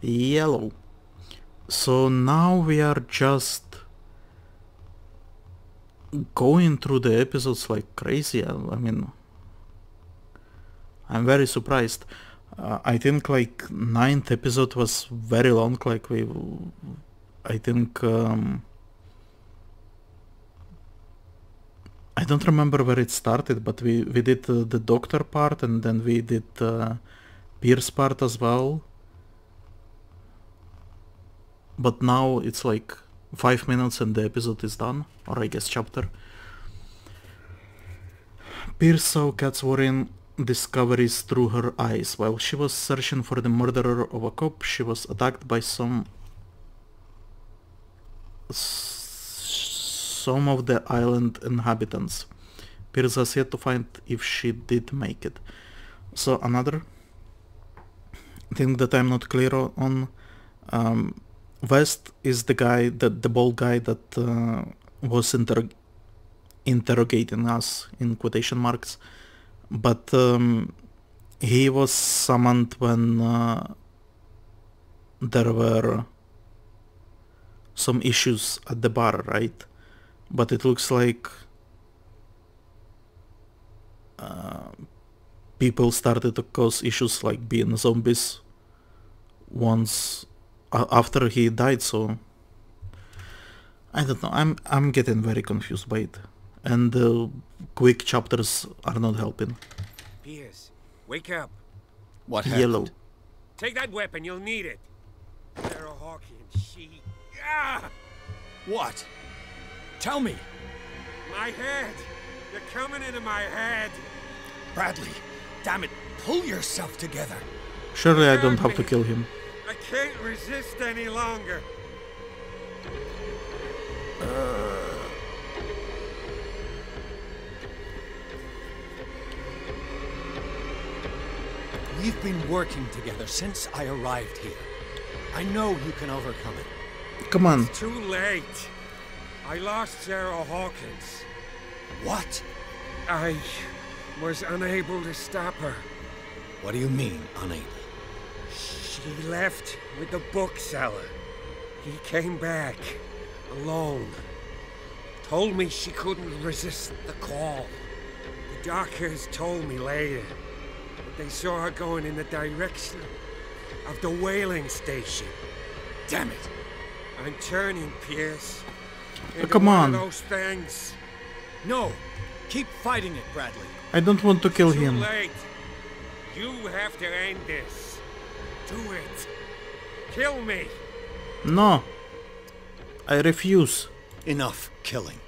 Yellow. So now we are just going through the episodes like crazy. I mean, I'm very surprised. Uh, I think like ninth episode was very long. Like we, I think um, I don't remember where it started, but we we did uh, the doctor part and then we did uh, Pierce part as well. But now it's like five minutes and the episode is done, or I guess chapter. Pierce saw Cat's-Warren discoveries through her eyes. While she was searching for the murderer of a cop, she was attacked by some some of the island inhabitants. Pierce has yet to find if she did make it. So another thing that I'm not clear on. Um, West is the guy that the bald guy that uh, was inter- interrogating us in quotation marks, but um, he was summoned when uh, there were some issues at the bar, right? But it looks like uh, people started to cause issues like being zombies once after he died so I don't know. I'm I'm getting very confused by it. And the quick chapters are not helping. Pierce wake up. What yellow. Happened? take that weapon. You'll need it. Sarah Hawkins she. Ah! What? Tell me. my head. You're coming into my head. Bradley, damn it, pull yourself together. surely I don't have to kill him. I can't resist any longer uh. We've been working together since I arrived here. I know you can overcome it. come on It's too late I lost Sarah Hawkins What? I was unable to stop her What do you mean, unable? She left with the bookseller. He came back alone. Told me she couldn't resist the call. The doctors told me later that they saw her going in the direction of the whaling station. Damn it. I'm turning, Pierce. come on. Of those things. No. Keep fighting it, Bradley. I don't want to kill Too him late. You have to end this. Do it. Kill me. no I refuse Enough killing.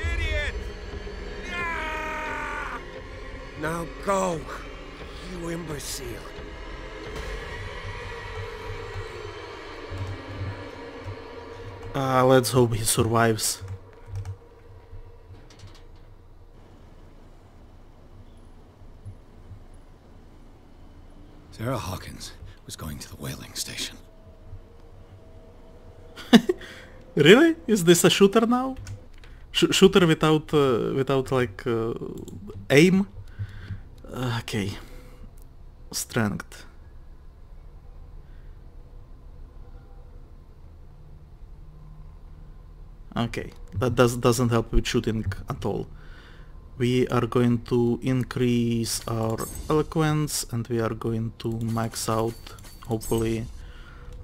Idiot! Ah! Now go, you imbecile. uh, let's hope he survives Sarah Hawkins was going to the whaling station. really? Is this a shooter now? Sh- shooter without uh, without like uh, aim? Uh, okay. Strength. Okay. That does doesn't help with shooting at all we are going to increase our eloquence and we are going to max out hopefully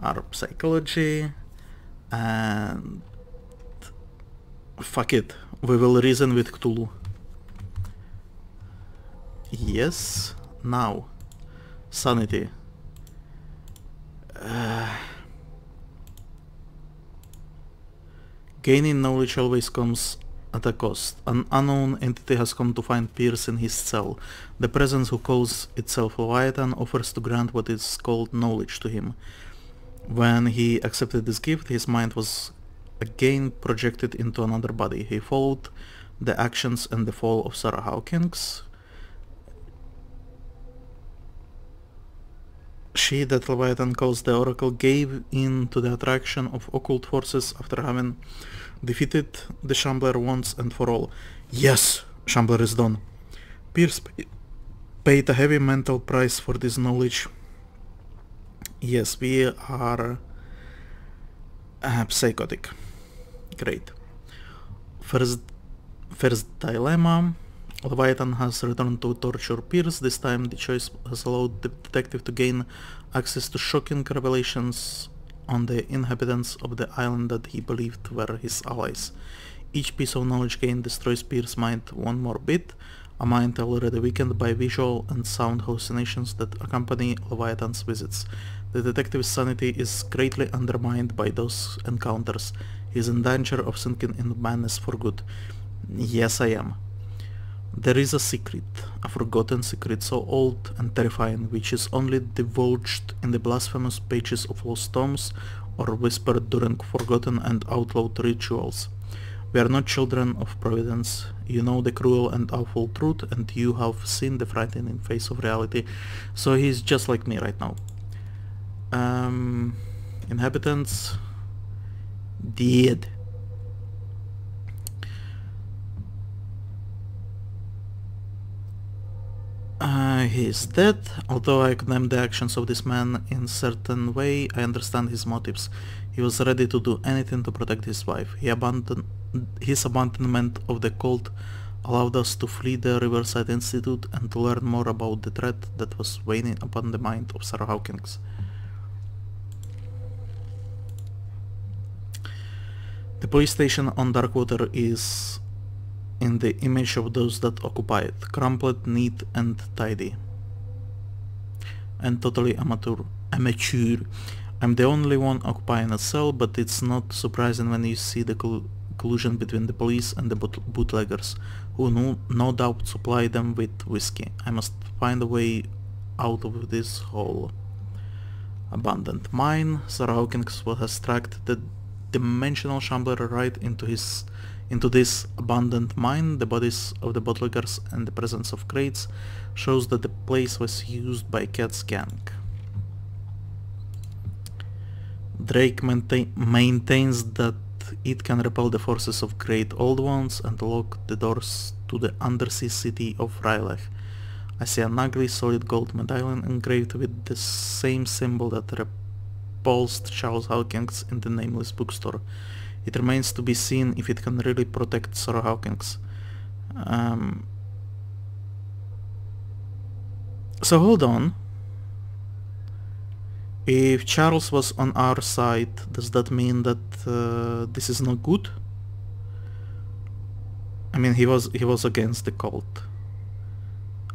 our psychology and fuck it we will reason with Cthulhu. Yes now sanity. Uh, Gaining knowledge always comes at a cost. An unknown entity has come to find Pierce in his cell. The presence who calls itself Leviathan offers to grant what is called knowledge to him. When he accepted this gift, his mind was again projected into another body. He followed the actions and the fall of Sarah Hawkins. She that Leviathan calls the Oracle gave in to the attraction of occult forces after having defeated the Shambler once and for all. Yes, Shambler is done. Pierce pa- paid a heavy mental price for this knowledge Yes, we are uh, psychotic. Great. First, first dilemma. Leviathan has returned to torture Pierce. This time the choice has allowed the detective to gain access to shocking revelations on the inhabitants of the island that he believed were his allies. Each piece of knowledge gained destroys Pierce's mind one more bit, a mind already weakened by visual and sound hallucinations that accompany Leviathan's visits. The detective's sanity is greatly undermined by those encounters. He is in danger of sinking in madness for good. Yes, I am. There is a secret, a forgotten secret so old and terrifying, which is only divulged in the blasphemous pages of lost tomes or whispered during forgotten and outlawed rituals. We are not children of Providence. You know the cruel and awful truth and you have seen the frightening face of reality. So he's just like me right now. Um, inhabitants dead. Uh, he is dead. Although I condemn the actions of this man in certain way, I understand his motives. He was ready to do anything to protect his wife. He abandoned his abandonment of the cult allowed us to flee the Riverside Institute and to learn more about the threat that was weighing upon the mind of Sarah Hawkins. The police station on Darkwater is in the image of those that occupy it, crumpled, neat and tidy. And totally amateur. amateur. I'm the only one occupying a cell, but it's not surprising when you see the col collusion between the police and the boot bootleggers, who no, no doubt supply them with whiskey. I must find a way out of this hole. Abandoned mine. Sarah Hawkins has tracked the dimensional shambler right into his into this abandoned mine, the bodies of the bootleggers and the presence of crates shows that the place was used by Cat's gang. Drake maintain maintains that it can repel the forces of Great Old Ones and lock the doors to the undersea city of R'lyeh. I see an ugly solid gold medallion engraved with the same symbol that repulsed Charles Hawkins in the Nameless bookstore. It remains to be seen if it can really protect Sarah Hawkins. Um, so hold on. If Charles was on our side, does that mean that uh, this is not good? I mean, he was he was against the cult,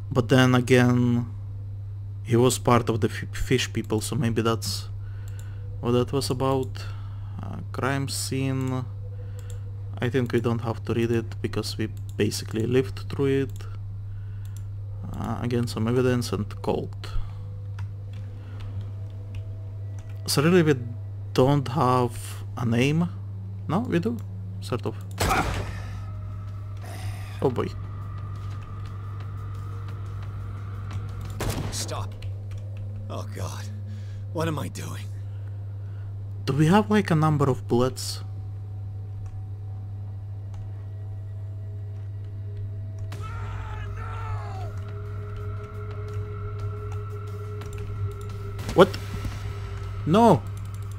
but then again, he was part of the fish people, so maybe that's what that was about crime scene. I think we don't have to read it because we basically lived through it. Uh, again, some evidence and cult. So really we don't have a name. No, we do. Sort of. Oh boy. Stop. Oh god. What am I doing? Do we have like a number of bullets? What? No!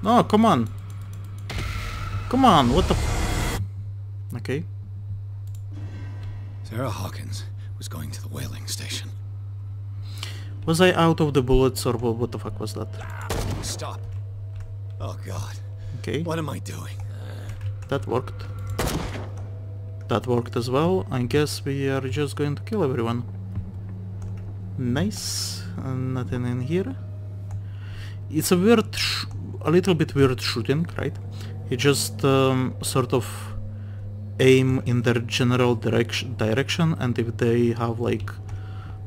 No, come on! Come on, what the Okay. Sarah Hawkins was going to the whaling station. Was I out of the bullets or what the fuck was that? Stop. Oh god. Okay. What am I doing? That worked. That worked as well. I guess we are just going to kill everyone. Nice. And nothing in here. It's a weird, a little bit weird shooting, right? You just um, sort of aim in their general direction, direction and if they have like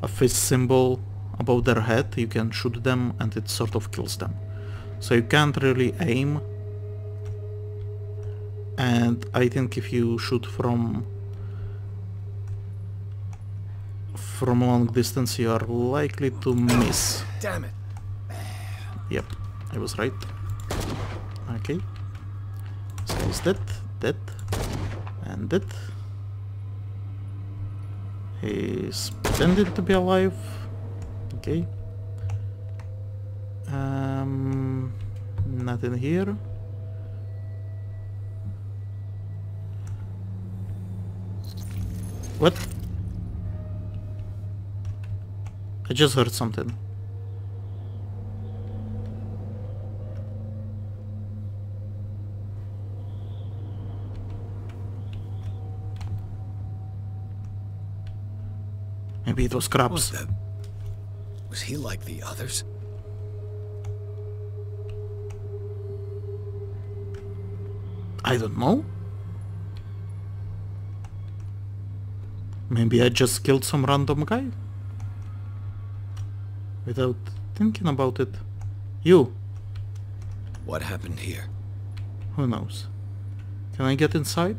a fist symbol above their head you can shoot them and it sort of kills them. So you can't really aim. And I think if you shoot from from long distance you are likely to miss. Damn it. Yep, I was right. Okay. So he's dead, dead, and dead. He's pretending to be alive. Okay. Um, nothing here. What? I just heard something. Maybe it was crabs. Was he like the others? I don't know. Maybe I just killed some random guy? Without thinking about it. You, What happened here? who knows? Can I get inside?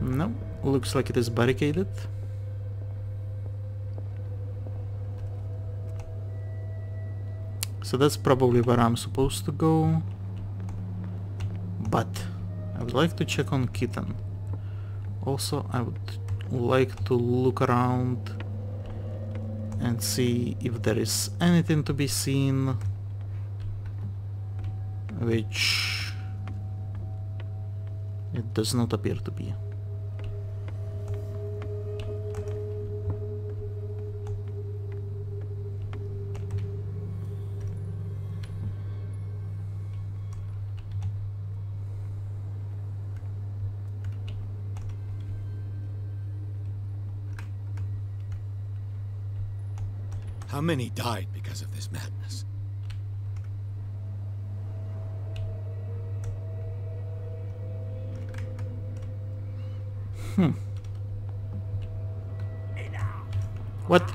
No, looks like it is barricaded. So that's probably where I'm supposed to go. But I would like to check on Kitten. Also, I would like to look around and see if there is anything to be seen which it does not appear to be. How many died because of this madness? Hmm. What?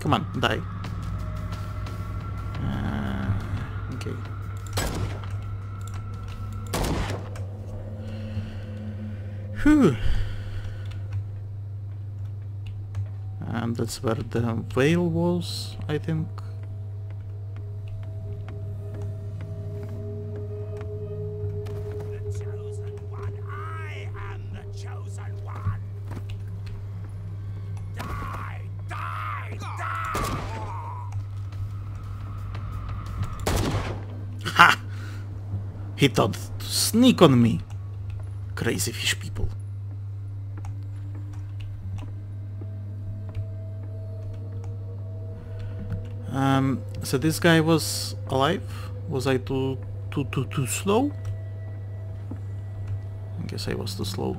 Come on, die. Uh, okay. Whew. And that's where the whale was, I think. The chosen one. I am the chosen one. Die, die, die. Ha! He thought to sneak on me. Crazy fish people. Um, so this guy was alive? Was I too too too too slow? I guess I was too slow.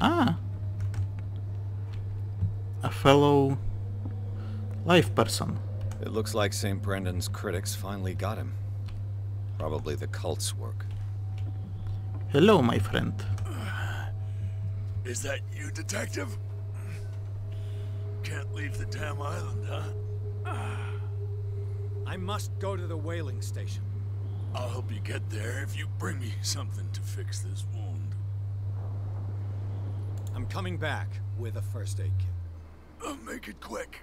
Ah, a fellow life person. It looks like St. Brendan's critics finally got him. Probably the cult's work. Hello, my friend. Is that you, detective? Can't leave the damn island, huh? I must go to the whaling station. I'll help you get there if you bring me something to fix this wound. I'm coming back with a first aid kit. Uh, make it quick.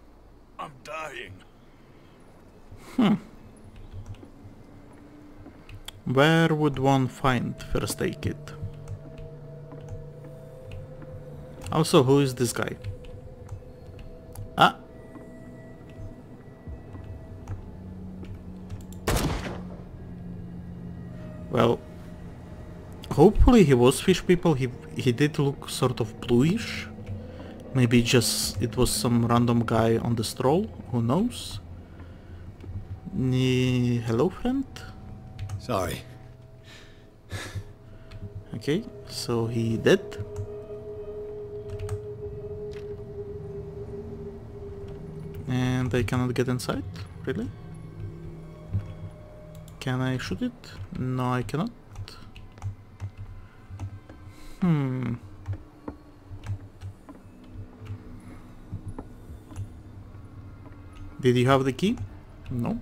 I'm dying. Hmm. Where would one find first aid kit? Also, who is this guy? Hopefully he was fish people. He he did look sort of bluish. Maybe just it was some random guy on the stroll. Who knows? Ni- hello, friend. Sorry. Okay, so he dead. And I cannot get inside? Really? Can I shoot it? No, I cannot. Hmm. Did you have the key? No.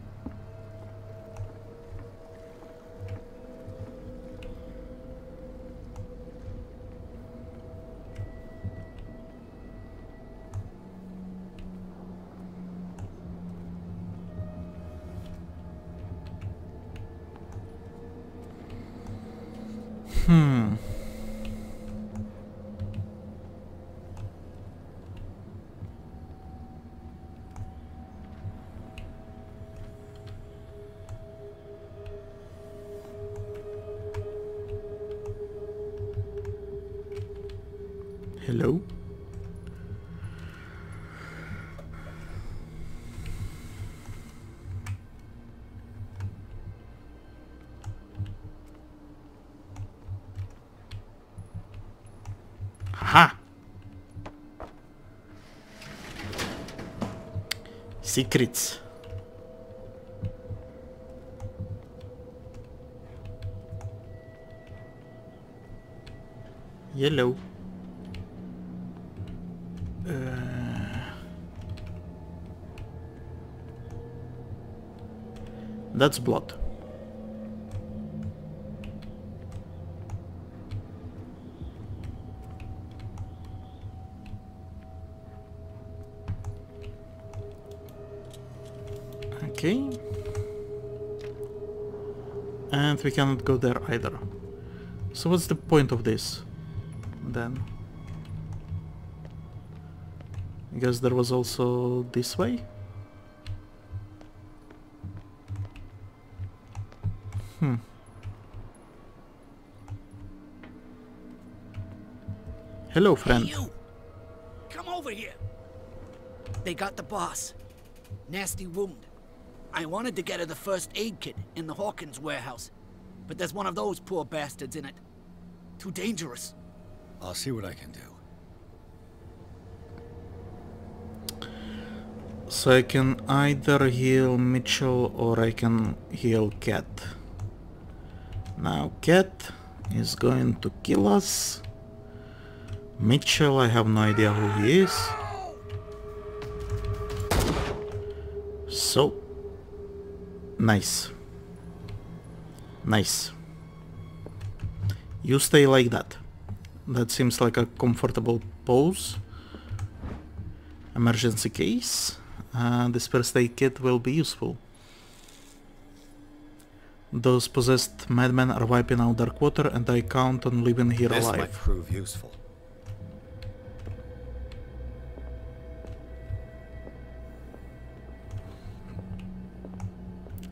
Hello? Ha! Secrets. Yellow. That's blood. Okay. And we cannot go there either. So what's the point of this? Then. I guess there was also this way? Hello, friend. Hey, you! Come over here! They got the boss. Nasty wound. I wanted to get her the first aid kit in the Hawkins warehouse, but there's one of those poor bastards in it. Too dangerous. I'll see what I can do. So I can either heal Mitchell or I can heal Cat. Now Cat is going to kill us. Mitchell, I have no idea who he is. So, nice. Nice. You stay like that. That seems like a comfortable pose. Emergency case. Uh, this first aid kit will be useful. Those possessed madmen are wiping out Darkwater and I count on living here This alive. might prove useful.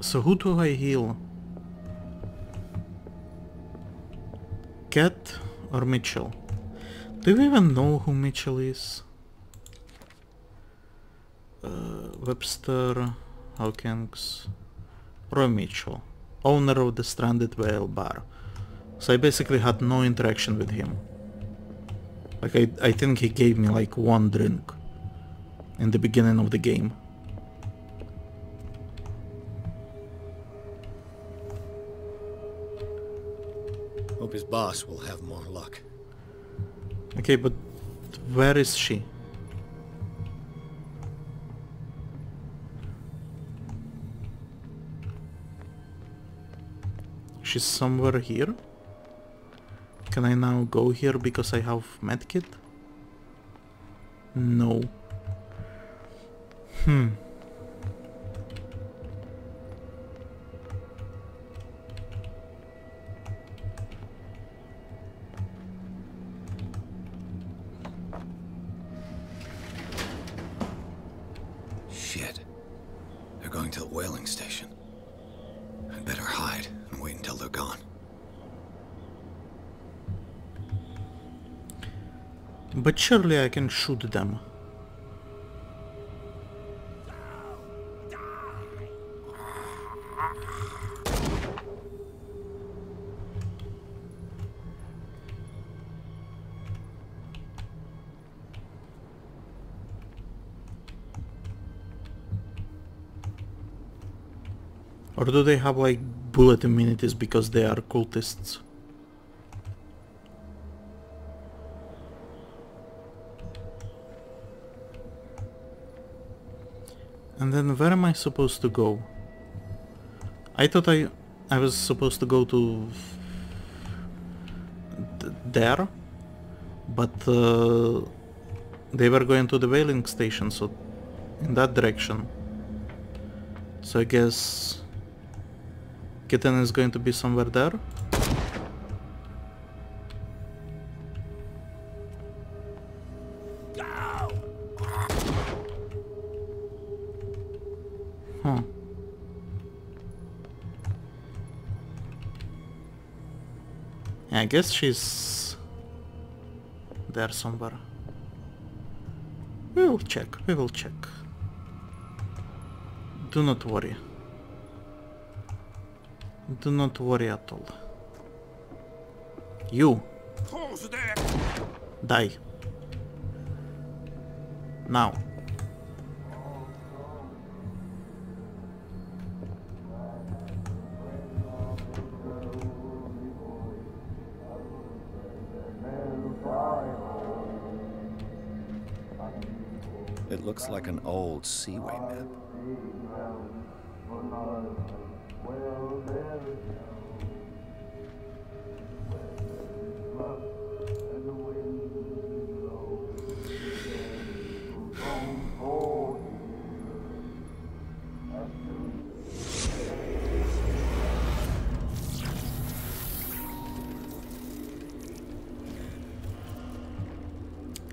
So who do I heal? Cat or Mitchell? Do you even know who Mitchell is? Uh, Webster, Hawkins, Roy Mitchell, owner of the Stranded Whale Bar. So I basically had no interaction with him. Like I, I think he gave me like one drink in the beginning of the game. Hope his boss will have more luck. Okay, but where is she? She's somewhere here? Can I now go here because I have medkit? No. Hmm. But surely I can shoot them. Or do they have like bullet immunities because they are cultists? And then where am I supposed to go? I thought I I was supposed to go to there, but uh, they were going to the whaling station, so in that direction. So I guess Kitten is going to be somewhere there. Guess she's there somewhere. We will check, we will check. Do not worry. Do not worry at all. You, die. Now. Looks like an old Seaway map.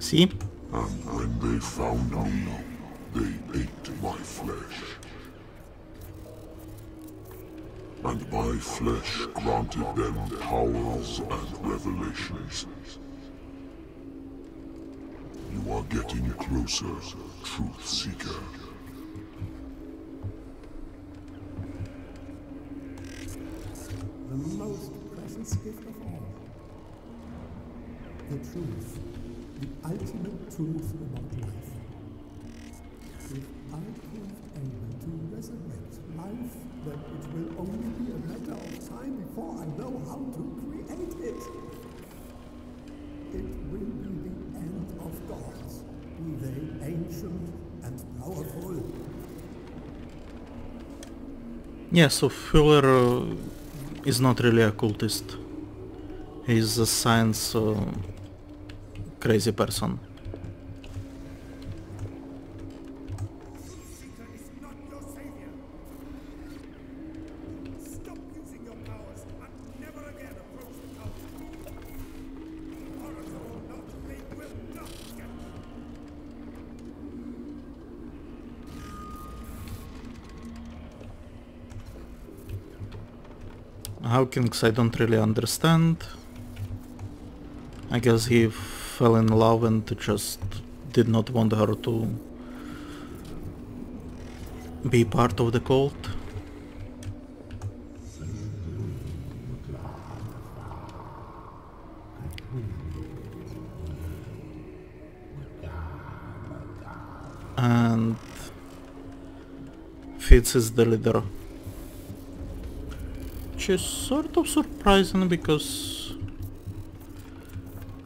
See? They found me, they ate my flesh. And my flesh granted them powers and revelations. You are getting closer, Truth Seeker. About life. If I prove able to resurrect life, then it will only be a matter of time before I know how to create it. It will be the end of gods, be they ancient and powerful. Yeah, so Fuller uh, is not really a cultist. He's a science uh, crazy person. Hawkins I don't really understand. I guess he fell in love and just did not want her to be part of the cult. And Fitz is the leader. Which is sort of surprising because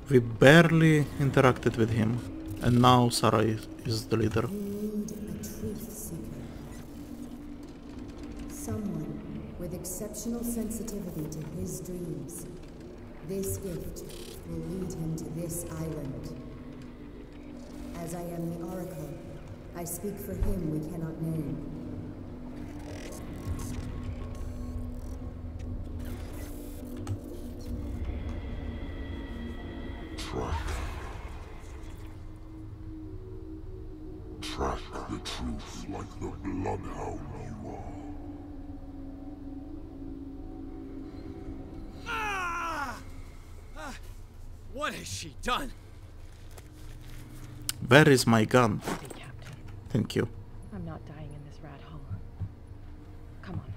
we barely interacted with him and now Sarah is, is the leader. Someone with exceptional sensitivity to his dreams. This gift will lead him to this island. As I am the Oracle, I speak for him we cannot name. She done? Where is my gun? Hey, Thank you. I'm not dying in this rat hole. Come on.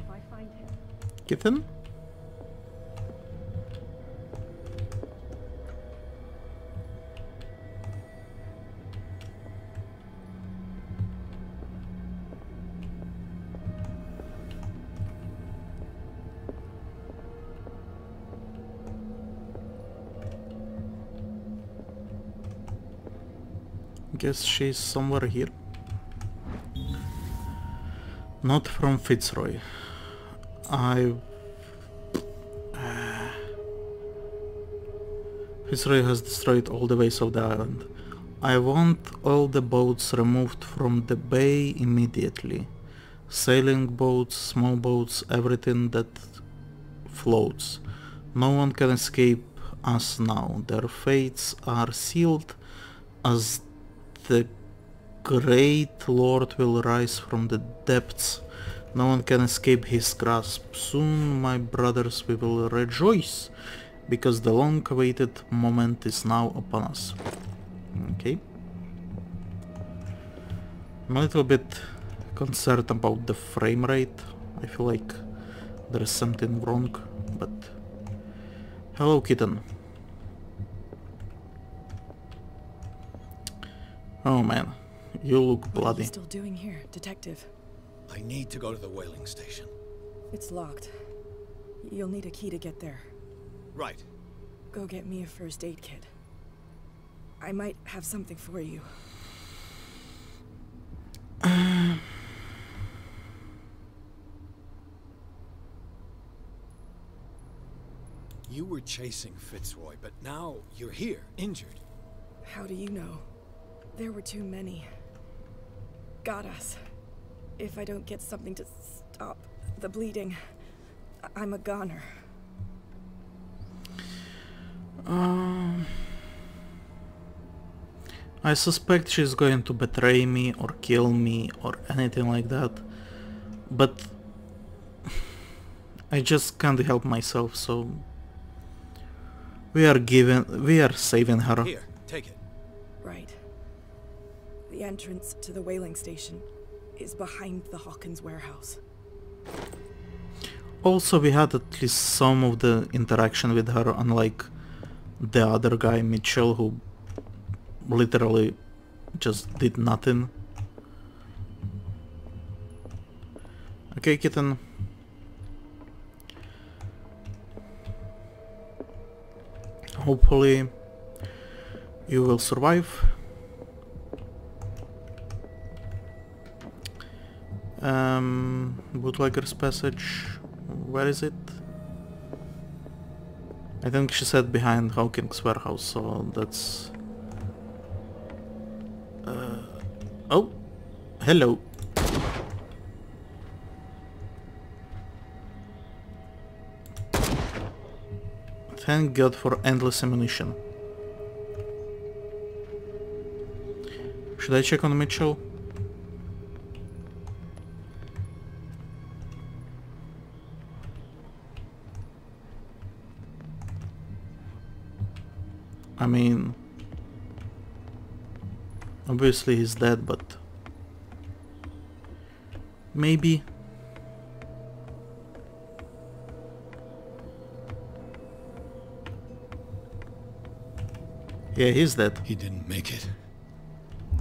If I find him, Kitten? Guess she's somewhere here. Not from Fitzroy. I... Uh, Fitzroy has destroyed all the ways of the island. I want all the boats removed from the bay immediately. Sailing boats, small boats, everything that floats. No one can escape us now. Their fates are sealed as the great lord will rise from the depths. No one can escape his grasp. Soon, my brothers, we will rejoice because the long-awaited moment is now upon us. Okay. I'm a little bit concerned about the frame rate. I feel like there is something wrong, but... Hello, kitten. Oh man, you look bloody. What are you still doing here, detective? I need to go to the whaling station. It's locked. You'll need a key to get there. Right. Go get me a first aid kit. I might have something for you. You were chasing Fitzroy, but now you're here, injured. How do you know? There were too many. Got us. If I don't get something to stop the bleeding, I- I'm a goner. Um, I suspect she's going to betray me or kill me or anything like that. But I just can't help myself, so we are giving we are saving her. Here, take it. Right. The entrance to the whaling station is behind the Hawkins warehouse. Also we had at least some of the interaction with her unlike the other guy Mitchell who literally just did nothing. Okay kitten. Hopefully you will survive. Um, bootlegger's passage. Where is it? I think she said behind Hawkins warehouse, so that's... Uh, oh, hello. Thank God for endless ammunition. Should I check on Mitchell? I mean, obviously he's dead, but maybe. Yeah, he's dead. He didn't make it.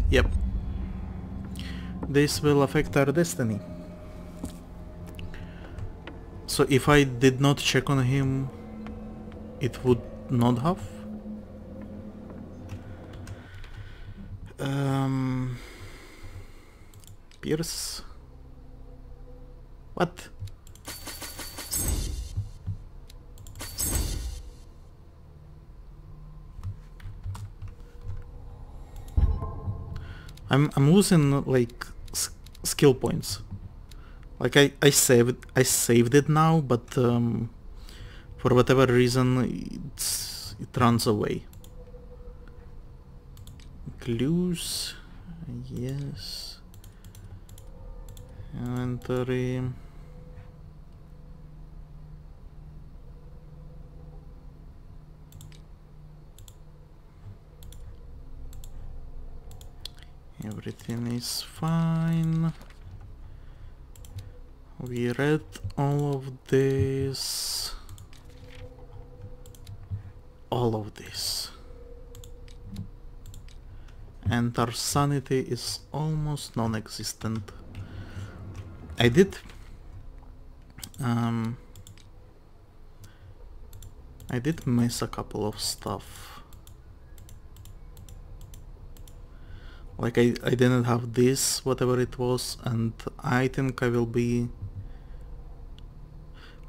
Yep. This will affect our destiny. So if I did not check on him, it would not have? Um, What? I'm I'm losing like skill points. Like I I saved I saved it now, but um, for whatever reason it's it runs away. Clues, yes. Inventory. Everything is fine. We read all of this. All of this. And our sanity is almost non-existent. I did... Um, I did miss a couple of stuff. Like I, I didn't have this, whatever it was, and I think I will be...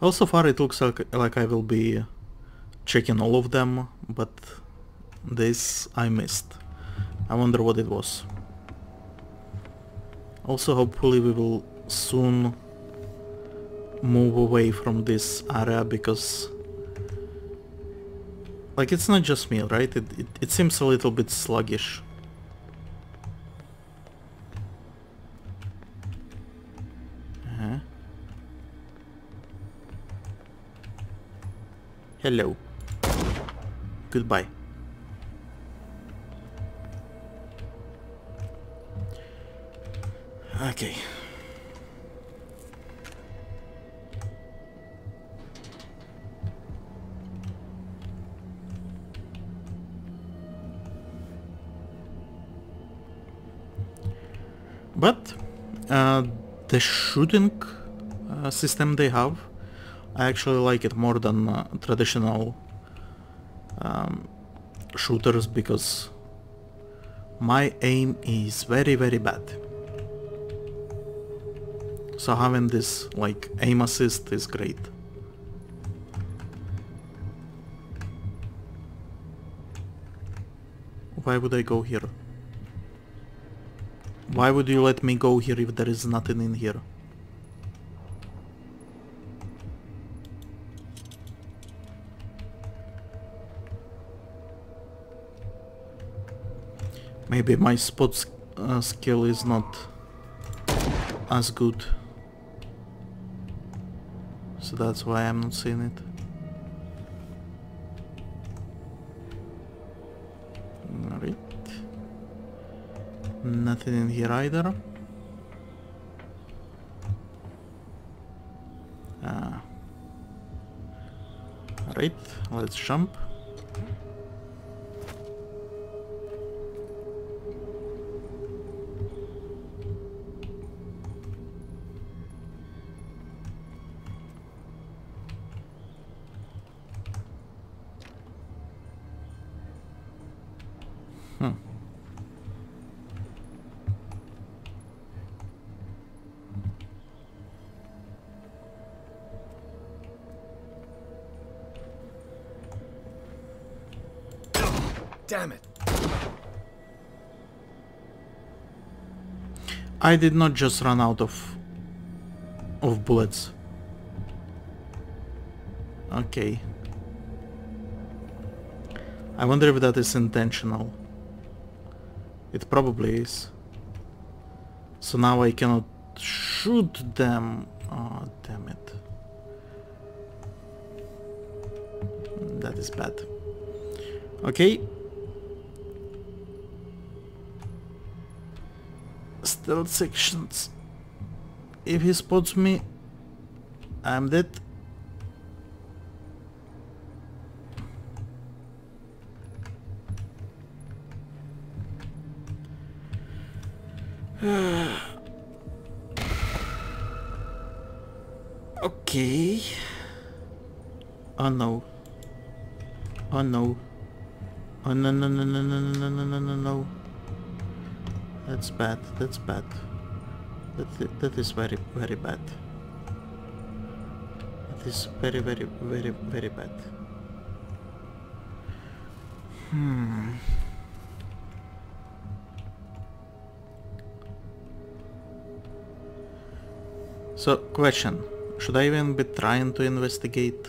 Well, so far it looks like, like I will be checking all of them, but this I missed. I wonder what it was. Also hopefully we will soon move away from this area because like it's not just me, right? It, it, it seems a little bit sluggish. Uh-huh. Hello. goodbye. Okay. But uh, the shooting uh, system they have, I actually like it more than uh, traditional um, shooters because my aim is very very bad. So having this like aim assist is great. Why would I go here? Why would you let me go here if there is nothing in here? Maybe my spot uh, skill is not as good. So that's why I'm not seeing it. Nothing in here either. Ah. Alright, let's jump. I did not just run out of of bullets. Okay. I wonder if that is intentional. It probably is. So now I cannot shoot them. Oh, damn it. That is bad. Okay. Stealth sections. If he spots me, I'm dead. okay. Oh no. Oh no. Oh no no no no no no no no no no. That's bad. That's bad. That that is very very bad. That is very very very very bad. Hmm. So, question. Should I even be trying to investigate?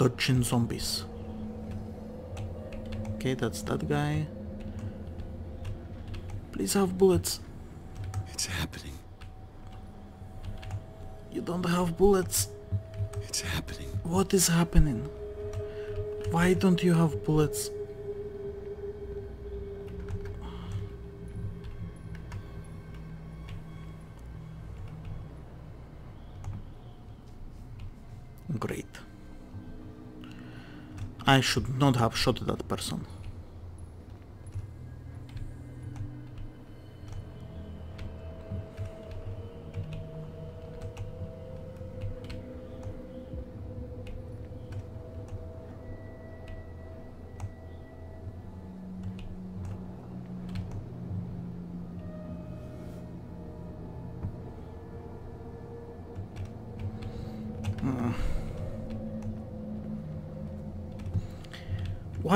13 zombies. Okay, that's that guy. Please have bullets. It's happening. You don't have bullets. It's happening. What is happening? Why don't you have bullets? I should not have shot that person.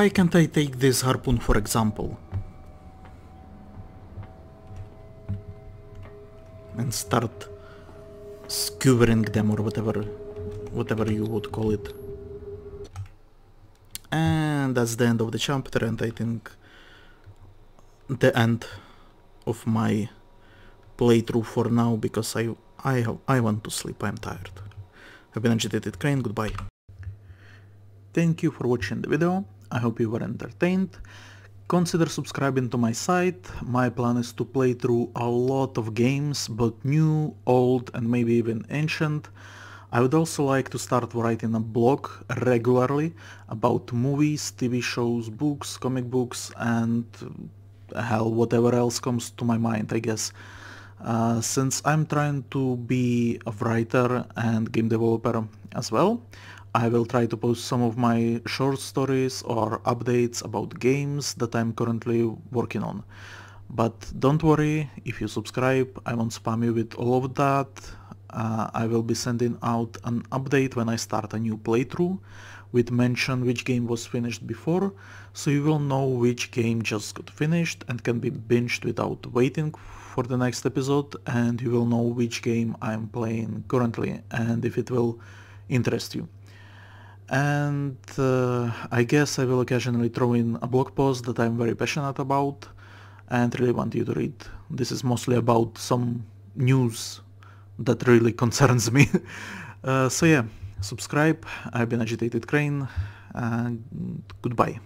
Why can't I take this harpoon for example? And start skewering them or whatever whatever you would call it. And that's the end of the chapter and I think the end of my playthrough for now because I I have, I want to sleep, I'm tired. I've been Agitated Crane, goodbye. Thank you for watching the video, I hope you were entertained. Consider subscribing to my site, my plan is to play through a lot of games, both new, old and maybe even ancient. I would also like to start writing a blog regularly about movies, TV shows, books, comic books and hell whatever else comes to my mind I guess. Uh, since I'm trying to be a writer and game developer as well, I will try to post some of my short stories or updates about games that I'm currently working on. But don't worry, if you subscribe, I won't spam you with all of that. Uh, I will be sending out an update when I start a new playthrough with mention which game was finished before, so you will know which game just got finished and can be binged without waiting for the next episode and you will know which game I'm playing currently and if it will interest you. And uh, I guess I will occasionally throw in a blog post that I'm very passionate about and really want you to read. This is mostly about some news that really concerns me. uh, so yeah, subscribe. I've been Agitated Crane. and goodbye.